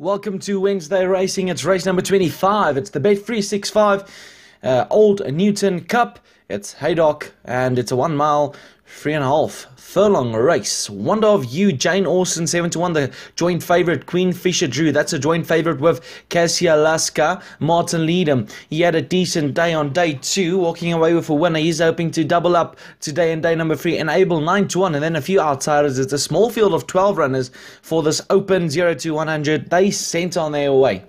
Welcome to Wednesday Racing. It's race number 25. It's the Bet365 uh, Old Newton Cup. It's Haydock and it's a one mile, three and a half furlong race. Wonder of You, Jane Austen, 7 to 1. The joint favourite, Queen Fisher Drew. That's a joint favourite with Cassia Laska, Martin Leadham. He had a decent day on day two, walking away with a winner. He's hoping to double up today in day number three. Enable 9 to 1, and then a few outsiders. It's a small field of 12 runners for this open 0 to 100. They sent on their way.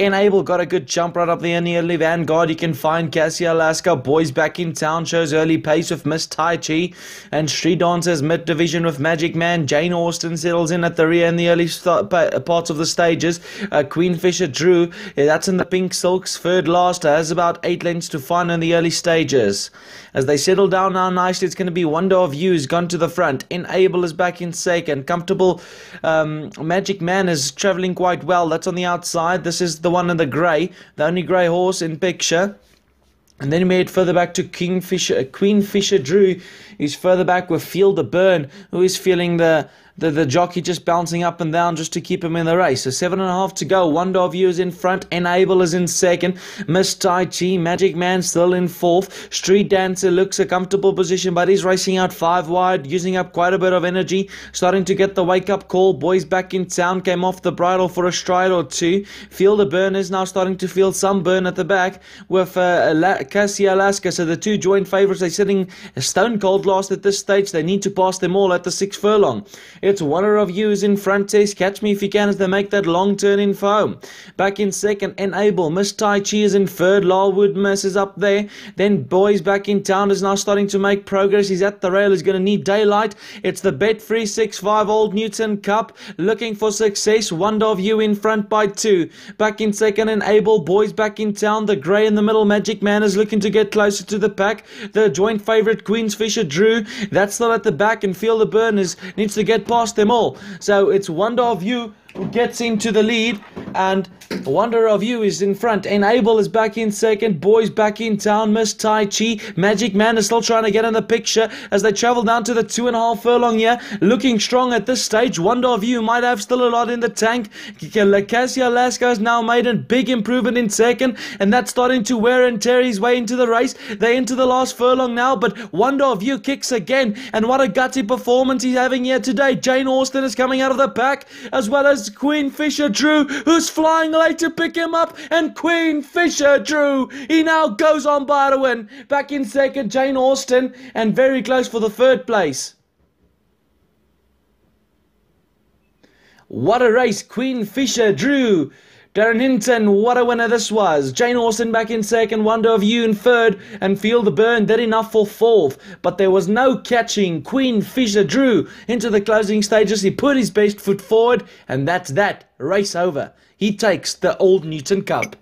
Enable got a good jump right up there in the early vanguard. You can find Cassie Alaska. Boys back in town shows early pace with Miss Tai Chi. And Street Dancers mid division with Magic Man. Jane Austen settles in at the rear in the early parts of the stages. Uh, Queen Fisher Drew, yeah, that's in the pink silks. Third last has about eight lengths to find in the early stages. As they settle down now nicely, it's going to be Wonder of You's gone to the front. Enable is back in second. Comfortable um, Magic Man is traveling quite well. That's on the outside. This is the the one in the grey, the only grey horse in picture. And then we head further back to Kingfisher, uh, Queen Fisher Drew, who's further back with Feel the Burn, who is feeling the the, the jockey just bouncing up and down just to keep him in the race. So seven and a half to go. Wonder of You is in front. Enable is in second. Miss Tai Chi, Magic Man still in fourth. Street Dancer looks a comfortable position, but he's racing out five wide, using up quite a bit of energy. Starting to get the wake up call. Boys back in town came off the bridle for a stride or two. Feel the burn is now starting to feel some burn at the back with uh, Cassia Alaska. So the two joint favourites, they're sitting stone cold last at this stage. They need to pass them all at the six furlong. It's Wonder of You is in front test. Catch me if you can as they make that long turn in foam. Back in second, Enable. Miss Tai Chi is in third. Larwood Miss is up there. Then Boys back in town is now starting to make progress. He's at the rail. He's going to need daylight. It's the Bet 365 Old Newton Cup. Looking for success. Wonder of You in front by two. Back in second, Enable. Boys back in town. The grey in the middle. Magic Man is looking to get closer to the pack. The joint favourite, Queen's Fisher Drew. That's still at the back and Feel the Burn is, needs to get past them all. So it's Wonder of You who gets into the lead and Wonder of You is in front. Enable is back in second. Boys back in town. Miss Tai Chi. Magic Man is still trying to get in the picture as they travel down to the two and a half furlong here. Looking strong at this stage. Wonder of You might have still a lot in the tank. Cassia Alaska has now made a big improvement in second, and that's starting to wear and tear his way into the race. They're into the last furlong now, but Wonder of You kicks again. And what a gutsy performance he's having here today. Jane Austen is coming out of the pack, as well as Queen Fisher Drew, who's flying late to pick him up, and Queen Fisher Drew. He now goes on by win. Back in second, Jane Austen, and very close for the third place. What a race, Queen Fisher Drew. Darren Hinton, what a winner this was. Jane Austen back in second, Wonder of You in third, and Feel the Burn did enough for fourth. But there was no catching Queen Fisher Drew into the closing stages. He put his best foot forward, and that's that. Race over. He takes the Old Newton Cup.